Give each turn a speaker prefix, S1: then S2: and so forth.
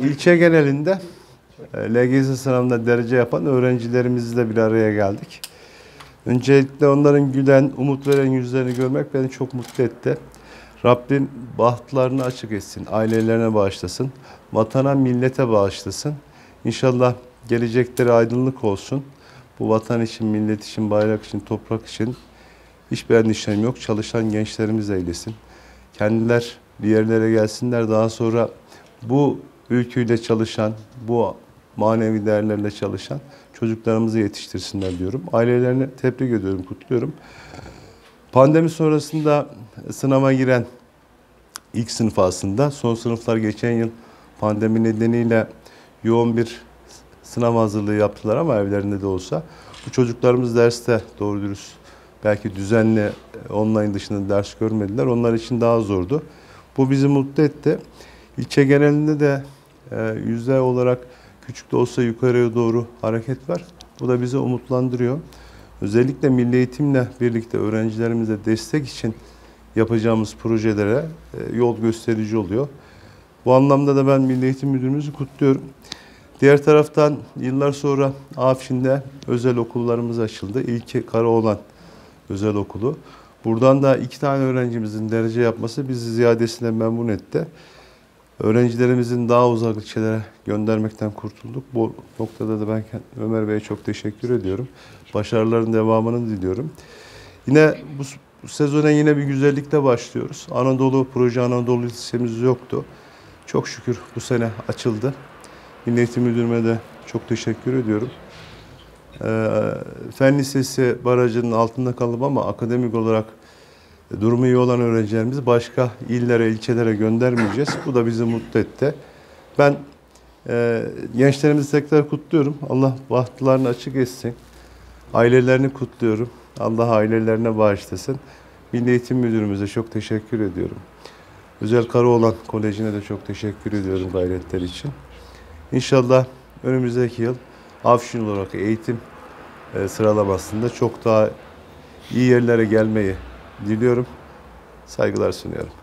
S1: ilçe genelinde e, LGS sınavında derece yapan öğrencilerimizle bir araya geldik. Öncelikle onların gülen, umut veren yüzlerini görmek beni çok mutlu etti. Rabbim bahtlarını açık etsin, ailelerine bağışlasın, vatana, millete bağışlasın. İnşallah gelecekleri aydınlık olsun. Bu vatan için, millet için, bayrak için, toprak için hiçbir endişem yok. Çalışan gençlerimiz eylesin. Kendiler bir yerlere gelsinler. Daha sonra bu ülküyle çalışan, bu manevi değerlerle çalışan çocuklarımızı yetiştirsinler diyorum. Ailelerini tebrik ediyorum, kutluyorum. Pandemi sonrasında sınava giren ilk sınıf aslında son sınıflar geçen yıl pandemi nedeniyle yoğun bir sınav hazırlığı yaptılar ama evlerinde de olsa. Bu çocuklarımız derste doğru dürüst belki düzenli online dışında ders görmediler. Onlar için daha zordu. Bu bizi mutlu etti. İlçe genelinde de yüzde olarak küçük de olsa yukarıya doğru hareket var. Bu da bizi umutlandırıyor. Özellikle milli eğitimle birlikte öğrencilerimize destek için yapacağımız projelere e, yol gösterici oluyor. Bu anlamda da ben Milli Eğitim Müdürümüzü kutluyorum. Diğer taraftan yıllar sonra Afşin'de özel okullarımız açıldı. İlki Karaoğlan Özel Okulu. Buradan da iki tane öğrencimizin derece yapması bizi ziyadesiyle memnun etti. Öğrencilerimizin daha uzak ilçelere göndermekten kurtulduk. Bu noktada da ben Ömer Bey'e çok teşekkür ediyorum. Başarıların devamını diliyorum. Yine bu, sezona yine bir güzellikle başlıyoruz. Anadolu, proje Anadolu Lisemiz yoktu. Çok şükür bu sene açıldı. Milli Eğitim Müdürüme de çok teşekkür ediyorum. Ee, Fen Lisesi barajının altında kalıp ama akademik olarak durumu iyi olan öğrencilerimizi başka illere, ilçelere göndermeyeceğiz. Bu da bizi mutlu etti. Ben e, gençlerimizi tekrar kutluyorum. Allah bahtlarını açık etsin. Ailelerini kutluyorum. Allah ailelerine bağışlasın. Milli Eğitim Müdürümüze çok teşekkür ediyorum. Özel Karaoğlan Koleji'ne de çok teşekkür ediyorum gayretler için. İnşallah önümüzdeki yıl Afşin olarak eğitim e, sıralamasında çok daha iyi yerlere gelmeyi diliyorum. Saygılar sunuyorum.